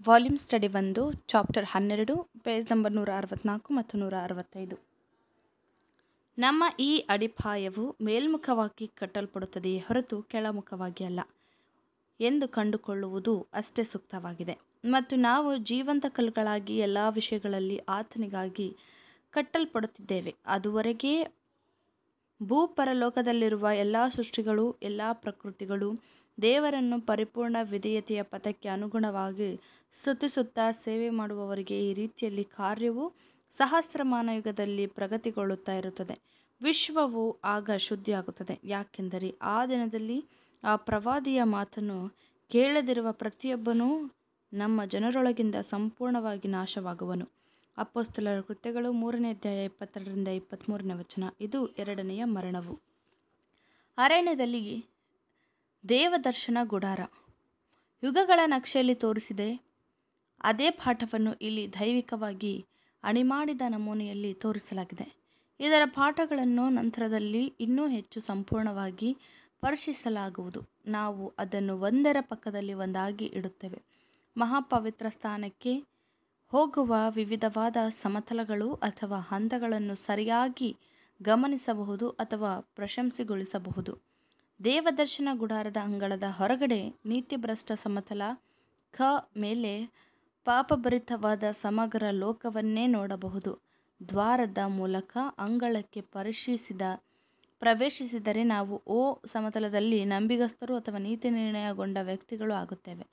Volume study ಒಂದು chapter ಹನ್ನೆರಡು page number ನೂರ ಅರವತ್ತ್ನಾಲ್ಕು ಮತ್ತು ನೂರ ಅರವತ್ತೈದು ನಮ್ಮ ಈ ಅಡಿಪಾಯವು ಮೇಲ್ಮುಖವಾಗಿ ಕಟ್ಟಲ್ಪಡುತ್ತದೆಯೇ ಹೊರತು ಕೆಳಮುಖವಾಗಿ ಅಲ್ಲ ಎಂದು ಕಂಡುಕೊಳ್ಳುವುದು ಅಷ್ಟೇ ಸೂಕ್ತವಾಗಿದೆ. ಮತ್ತು ನಾವು ಜೀವಂತ ಕಲ್ಲುಗಳಾಗಿ ಎಲ್ಲ ವಿಷಯಗಳಲ್ಲಿ ಆತನಿಗಾಗಿ ಕಟ್ಟಲ್ಪಡುತ್ತಿದ್ದೇವೆ. ಅದುವರೆಗೆ ಭೂಪರಲೋಕದಲ್ಲಿರುವ ಎಲ್ಲ ಸೃಷ್ಟಿಗಳು, ಎಲ್ಲ ಪ್ರಕೃತಿಗಳು ದೇವರನ್ನು ಪರಿಪೂರ್ಣ ವಿಧೇಯತೆಯ ಪಥಕ್ಕೆ ಅನುಗುಣವಾಗಿ ಸ್ತುತಿಸುತ್ತಾ ಸೇವೆ ಮಾಡುವವರಿಗೆ ಈ ರೀತಿಯಲ್ಲಿ ಕಾರ್ಯವು ಸಹಸ್ರಮಾನ ಯುಗದಲ್ಲಿ ಪ್ರಗತಿಗೊಳ್ಳುತ್ತಾ ಇರುತ್ತದೆ. ವಿಶ್ವವು ಆಗ ಶುದ್ಧಿಯಾಗುತ್ತದೆ. ಯಾಕೆಂದರೆ ಆ ದಿನದಲ್ಲಿ ಆ ಪ್ರವಾದಿಯ ಮಾತನ್ನು ಕೇಳದಿರುವ ಪ್ರತಿಯೊಬ್ಬನೂ ನಮ್ಮ ಜನರೊಳಗಿಂದ ಸಂಪೂರ್ಣವಾಗಿ ನಾಶವಾಗುವನು. ಅಪೊಸ್ತಲರ ಕೃತ್ಯಗಳು ಮೂರನೇ ಅಧ್ಯಾಯ ಇಪ್ಪತ್ತೆರಡರಿಂದ ಇಪ್ಪತ್ತ್ಮೂರನೇ ವಚನ. ಇದು ಎರಡನೆಯ ಮರಣವು. ಅರಣ್ಯದಲ್ಲಿ ದೇವದರ್ಶನ ಗುಡಾರ. ಯುಗಗಳ ನಕ್ಷೆಯಲ್ಲಿ ತೋರಿಸಿದೆ. ಅದೇ ಪಾಠವನ್ನು ಇಲ್ಲಿ ದೈವಿಕವಾಗಿ ಅಣಿಮಾಡಿದ ನಮೂನೆಯಲ್ಲಿ ತೋರಿಸಲಾಗಿದೆ. ಇದರ ಪಾಠಗಳನ್ನು ನಂತರದಲ್ಲಿ ಇನ್ನೂ ಹೆಚ್ಚು ಸಂಪೂರ್ಣವಾಗಿ ಪರಿಶೀಲಿಸಲಾಗುವುದು. ನಾವು ಅದನ್ನು ಒಂದರ ಪಕ್ಕದಲ್ಲಿ ಒಂದಾಗಿ ಇಡುತ್ತೇವೆ. ಮಹಾಪವಿತ್ರ ಸ್ಥಾನಕ್ಕೆ ಹೋಗುವ ವಿವಿಧವಾದ ಸಮತಲಗಳು ಅಥವಾ ಹಂತಗಳನ್ನು ಸರಿಯಾಗಿ ಗಮನಿಸಬಹುದು ಅಥವಾ ಪ್ರಶಂಸೆಗೊಳಿಸಬಹುದು. ದೇವದರ್ಶನ ಗುಡಾರದ ಅಂಗಳದ ಹೊರಗಡೆ ನೀತಿಭ್ರಷ್ಟ ಸಮತಲ. ಖ ಮೇಲೆ ಪಾಪಭರಿತವಾದ ಸಮಗ್ರ ಲೋಕವನ್ನೇ ನೋಡಬಹುದು. ದ್ವಾರದ ಮೂಲಕ ಅಂಗಳಕ್ಕೆ ಪ್ರವೇಶಿಸಿದರೆ ನಾವು ಓ ಸಮತಲದಲ್ಲಿ ನಂಬಿಗಸ್ತರು ಅಥವಾ ನೀತಿ ನಿರ್ಣಯಗೊಂಡ ವ್ಯಕ್ತಿಗಳು ಆಗುತ್ತೇವೆ.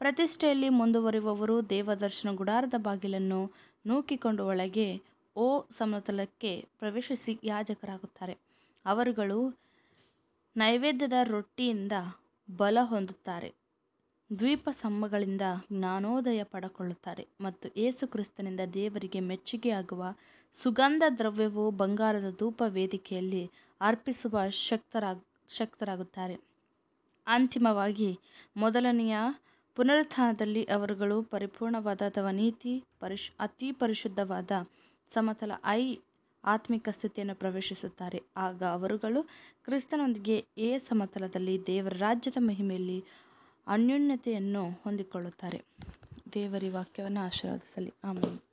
ಪ್ರತಿಷ್ಠೆಯಲ್ಲಿ ಮುಂದುವರಿಯುವವರು ದೇವದರ್ಶನ ಗುಡಾರದ ಬಾಗಿಲನ್ನು ನೂಕಿಕೊಂಡು ಒಳಗೆ ಓ ಸಮತಲಕ್ಕೆ ಪ್ರವೇಶಿಸಿ ಯಾಜಕರಾಗುತ್ತಾರೆ. ಅವರುಗಳು ನೈವೇದ್ಯದ ರೊಟ್ಟಿಯಿಂದ ಬಲ ಹೊಂದುತ್ತಾರೆ. ದ್ವೀಪ ಸ್ತಂಭಗಳಿಂದ ಜ್ಞಾನೋದಯ ಪಡಕೊಳ್ಳುತ್ತಾರೆ ಮತ್ತು ಏಸು ಕ್ರಿಸ್ತನಿಂದ ದೇವರಿಗೆ ಮೆಚ್ಚುಗೆಯಾಗುವ ಸುಗಂಧ ದ್ರವ್ಯವು ಬಂಗಾರದ ಧೂಪ ವೇದಿಕೆಯಲ್ಲಿ ಅರ್ಪಿಸುವ ಶಕ್ತರಾಗ, ಶಕ್ತರಾಗುತ್ತಾರೆ. ಅಂತಿಮವಾಗಿ, ಮೊದಲನೆಯ ಪುನರುತ್ಥಾನದಲ್ಲಿ ಅವರುಗಳು ಪರಿಪೂರ್ಣವಾದ ಅಥವಾ ನೀತಿ ಪರಿಶ್, ಅತಿ ಪರಿಶುದ್ಧವಾದ ಸಮತಲ ಐ ಆತ್ಮಿಕ ಸ್ಥಿತಿಯನ್ನು ಪ್ರವೇಶಿಸುತ್ತಾರೆ. ಆಗ ಅವರುಗಳು ಕ್ರಿಸ್ತನೊಂದಿಗೆ ಏ ಸಮತಲದಲ್ಲಿ ದೇವರ ರಾಜ್ಯದ ಮಹಿಮೆಯಲ್ಲಿ ಅನ್ಯೋನ್ಯತೆಯನ್ನು ಹೊಂದಿಕೊಳ್ಳುತ್ತಾರೆ. ದೇವರಿ ವಾಕ್ಯವನ್ನು ಆಶೀರ್ವದಿಸಲಿ. ಆಮೇಲೆ